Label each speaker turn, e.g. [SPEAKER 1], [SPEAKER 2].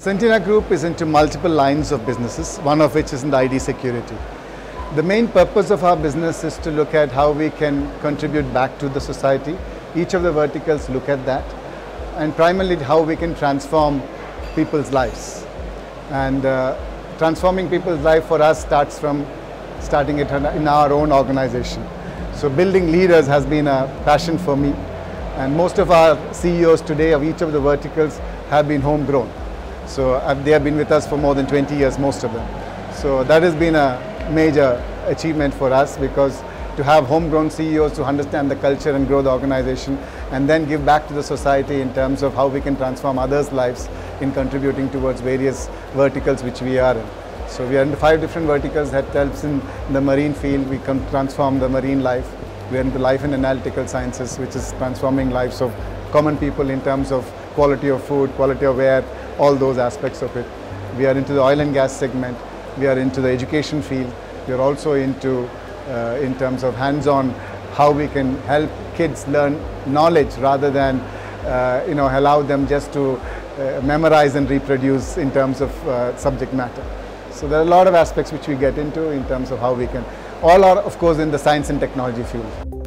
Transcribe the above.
[SPEAKER 1] Centena Group is into multiple lines of businesses, one of which is in the ID security. The main purpose of our business is to look at how we can contribute back to the society. Each of the verticals look at that and primarily how we can transform people's lives. And uh, transforming people's life for us starts from starting it in our own organization. So building leaders has been a passion for me and most of our CEOs today of each of the verticals have been homegrown. So they have been with us for more than 20 years, most of them. So that has been a major achievement for us because to have homegrown CEOs who understand the culture and grow the organization and then give back to the society in terms of how we can transform others' lives in contributing towards various verticals which we are in. So we are in five different verticals that helps in the marine field. We can transform the marine life. We are into life and analytical sciences, which is transforming lives of common people in terms of quality of food, quality of air, all those aspects of it. We are into the oil and gas segment. We are into the education field. We are also into, uh, in terms of hands-on, how we can help kids learn knowledge rather than, uh, you know, allow them just to uh, memorize and reproduce in terms of uh, subject matter. So there are a lot of aspects which we get into in terms of how we can, all are of course in the science and technology field.